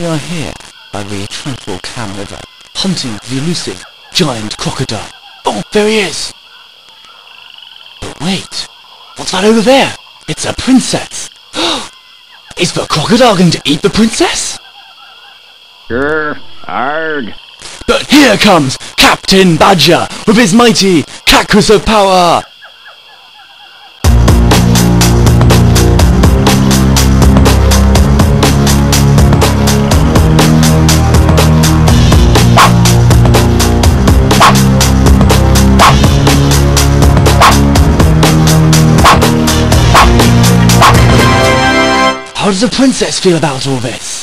We are here by the tranquil Cam River, hunting the elusive giant crocodile. Oh, there he is! But wait, what's that over there? It's a princess! is the crocodile going to eat the princess? Grr, arg. But here comes Captain Badger with his mighty Cactus of Power! Does the princess feel about all this?